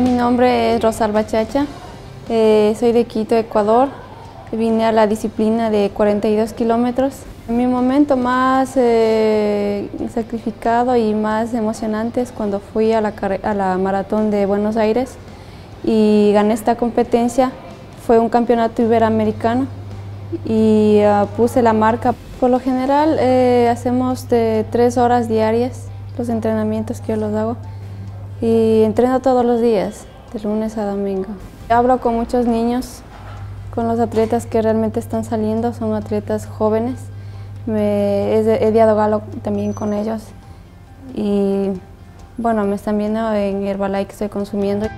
nombre es Rosalba Chacha, eh, soy de Quito, Ecuador. Vine a la disciplina de 42 kilómetros. Mi momento más eh, sacrificado y más emocionante es cuando fui a la, a la maratón de Buenos Aires y gané esta competencia. Fue un campeonato iberoamericano y ah, puse la marca. Por lo general eh, hacemos de tres horas diarias los entrenamientos que yo los hago y entreno todos los días, de lunes a domingo. Hablo con muchos niños, con los atletas que realmente están saliendo, son atletas jóvenes. Me, he, dialogado también con ellos y bueno, me están viendo en Herbalife que estoy consumiendo.